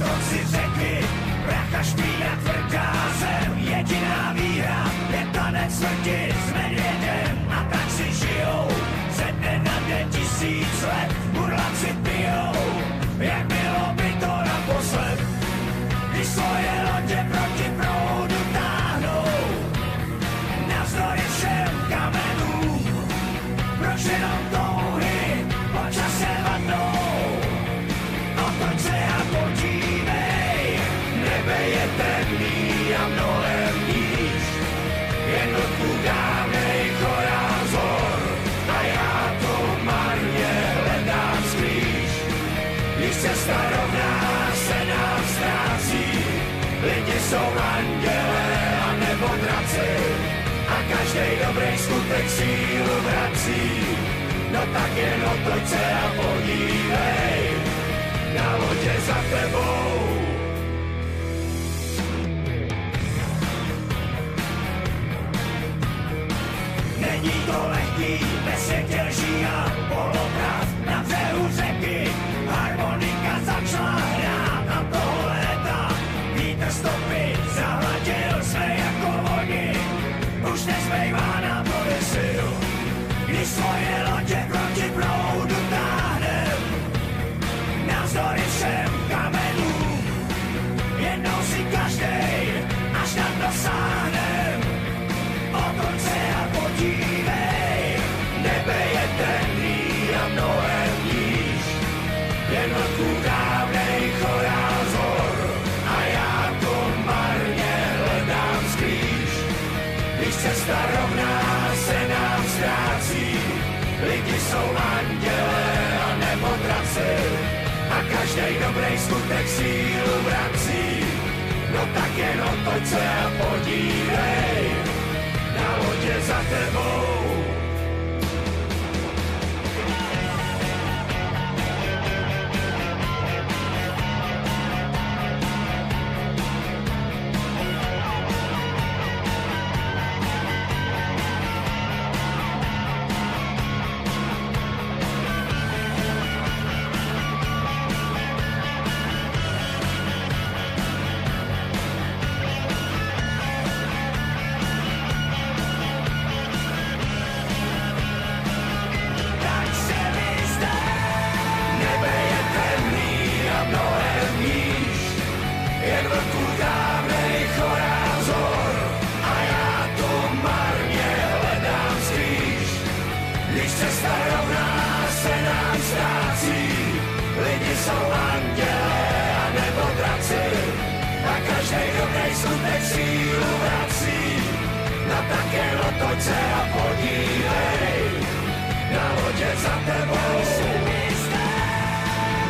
Otroci řeky, bracha špína tvrdá zem, jediná víra je tanec smrti s medvědem a tak si žijou. Ze dne na den tisíc let burlaci temný a mnohem níž. Jen odkud dávnej chorázor a já to marně hledám skrýž. Když cesta rovná se nám ztrácí, lidi jsou andělé a nebo draci a každý dobrý skutek sílu vrací. No tak jen otoč se a podívej, na lodě za tebou. To lehký, cesta rovná se nám ztrácí, lidi jsou andělé a nebo draci a každý dobrý skutek sílu vrací. No tak jen otoč se a podívej, na lodě za tebou. Jsou andělé a nebo draci a každý dobrý skutek sílu vrací. No tak jen otoč a podívej, na lodě za tebou.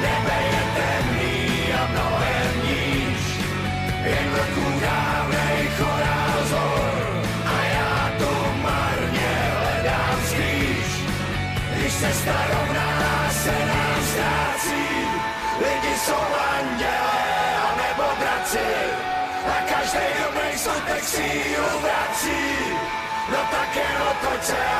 Nebe je temný a mnohem níž, jen vlku dávnej chorázor a já tu marně hledám skrýž. Když se starovná se nám ztrácí, lidi jsou andělé a nebo draci a každý dobrý skutek sílu vrací. No tak jen otoč se a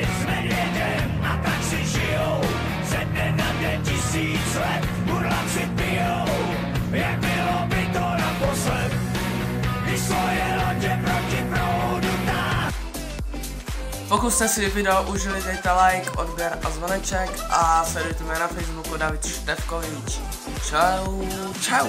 Pokud jste si video užili, dejte like, odběr a zvoneček a sledujte mě na Facebooku David Števkovič. Čau, čau.